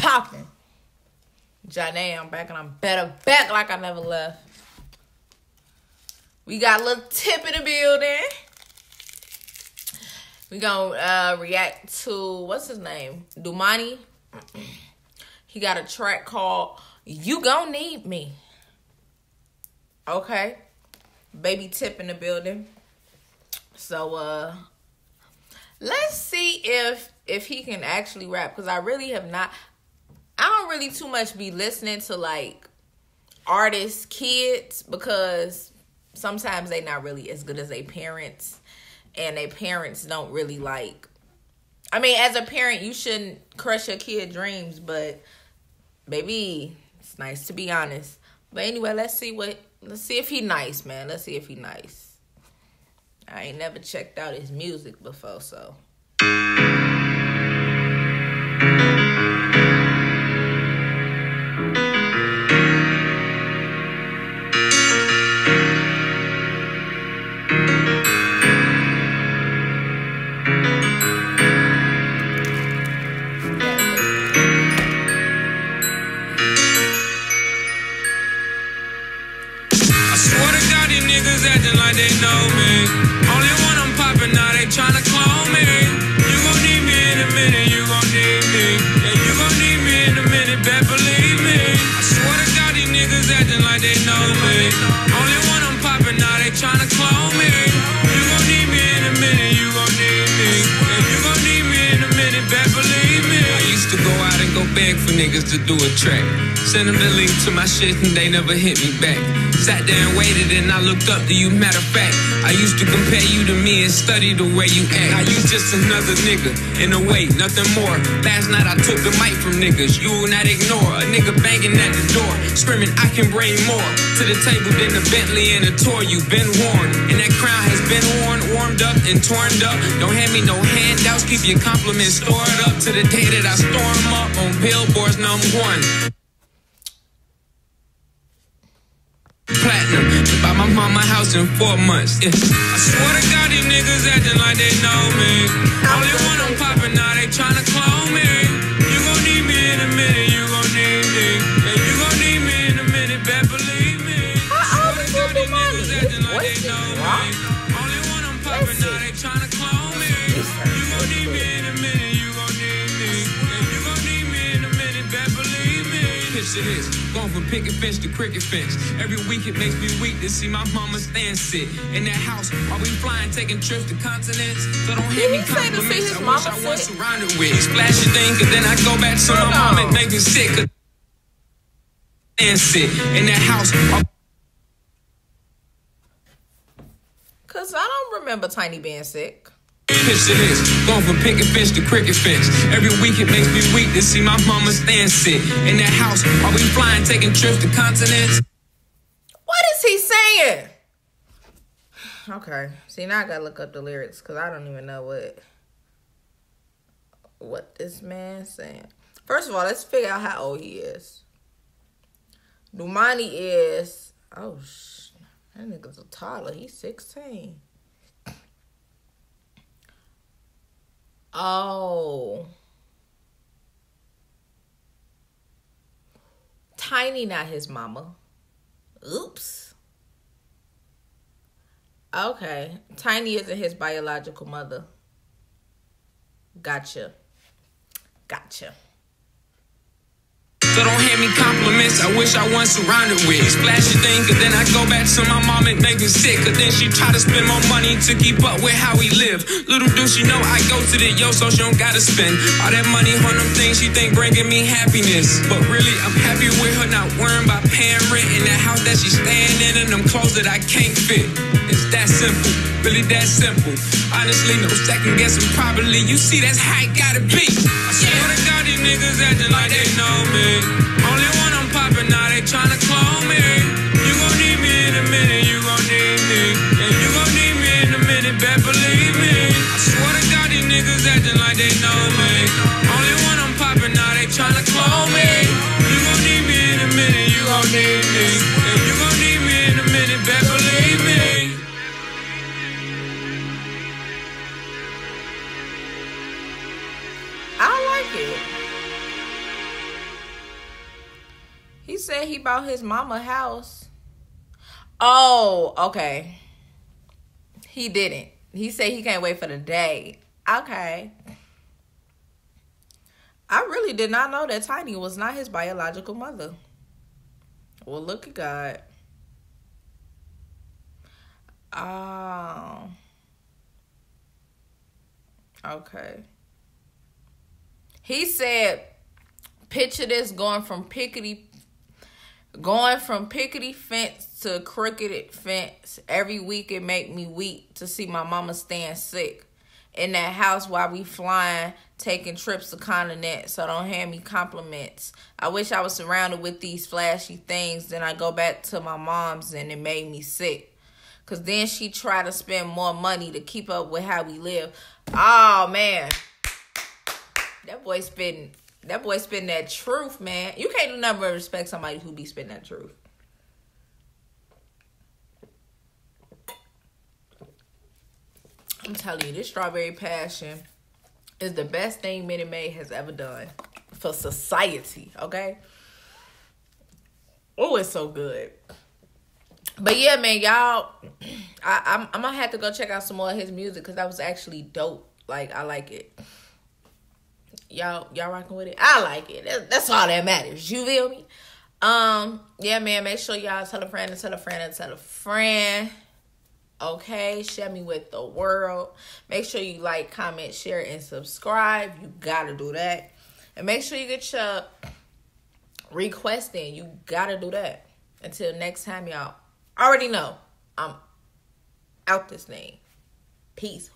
popping. Janae, I'm back and I'm better back like I never left. We got a little tip in the building. We gonna uh, react to what's his name? Domani. He got a track called "You Gonna Need Me." Okay, baby tip in the building. So uh, let's see if if he can actually rap because I really have not. I don't really too much be listening to like artists' kids because sometimes they not really as good as their parents and their parents don't really like I mean, as a parent, you shouldn't crush your kid dreams, but baby, it's nice to be honest. But anyway, let's see what let's see if he nice, man. Let's see if he nice. I ain't never checked out his music before, so like they know me. Only one I'm popping now, they tryna clone me. You gon' need me in a minute, you gon' need me. Beg for niggas to do a track. Send them the link to my shit and they never hit me back. Sat there and waited and I looked up to you. Matter of fact, I used to compare you to me and study the way you act. Now you just another nigga, in a way, nothing more. Last night I took the mic from niggas, you will not ignore. A nigga banging at the door, screaming, I can bring more to the table than the Bentley and the tour. You've been warned. and that and torn up. Don't hand me no handouts, keep your compliments stored up to the day that I storm up on billboards number one. platinum. Buy my mama house in four months. Yeah. I swear to God, these niggas acting like they know me. Only one I'm popping now, they tryna clone me. Picture this, going from picket fence to cricket fence. Every week it makes me weak to see my mama stand sit in that house while we flying, taking trips to continents. So don't Did me he say to see compliments. his I wish mama I was surrounded with splashy things, cause then I go back to my mom and make me sick. And sit in that house cause I don't remember Tiny being sick. Picture going from picket fence to cricket fence. Every week it makes me weak to see my mama stand sit in that house while we flying, taking trips to continents. What is he saying? Okay. See now I gotta look up the lyrics because I don't even know what what this man saying. First of all, let's figure out how old he is. Domani is oh sh that nigga's a toddler. He's sixteen. Oh. Tiny not his mama. Oops. Okay. Tiny isn't his biological mother. Gotcha. Gotcha. So don't hand me compliments. I wish I wasn't surrounded with splashy things. Cause then I go back to my mom and make me sick. Cause then she try to spend more money to keep up with how we live. Little do she know I go to the yo, so she don't gotta spend all that money on them things she think bringing me happiness. But really, I'm happy with her not worrying about paying rent in the house that she's staying in and them clothes that I can't fit. It's that simple, really that simple. Honestly, no second guessing. Probably you see that's how it gotta be. I swear to God, these niggas acting like they know me. Only one I'm popping now, they tryna clone me. You gon' need me in a minute, you gon' need me. Yeah, you gon' need me in a minute, bet believe me. I swear to God, these niggas acting like they know me. Only one I'm popping now, they tryna clone me. Said he bought his mama house. Oh, okay. He didn't. He said he can't wait for the day. Okay. I really did not know that Tiny was not his biological mother. Well, look at God. Oh. Okay. He said, picture this going from pickety going from pickety fence to crooked fence every week it make me weak to see my mama stand sick in that house while we flying taking trips to continent so don't hand me compliments. I wish i was surrounded with these flashy things then i go back to my mom's and it made me sick. Because then she try to spend more money to keep up with how we live. Oh man. That boy spitting that boy spitting that truth, man. You can't do nothing but respect somebody who be spitting that truth. I'm telling you, this strawberry passion is the best thing Minute Maid has ever done for society. Okay. Oh, it's so good. But yeah, man, y'all, I, I'm, I'm gonna have to go check out some more of his music because that was actually dope. Like, I like it y'all y'all rocking with it. I like it. That's, all that matters. You feel me? Um, yeah, man. Make sure y'all tell a friend and tell a friend and tell a friend. Okay, share me with the world. Make sure you like, comment, share, and subscribe. You gotta do that. And make sure you get your requesting. You gotta do that. Until next time, y'all already know I'm out this thing. Peace.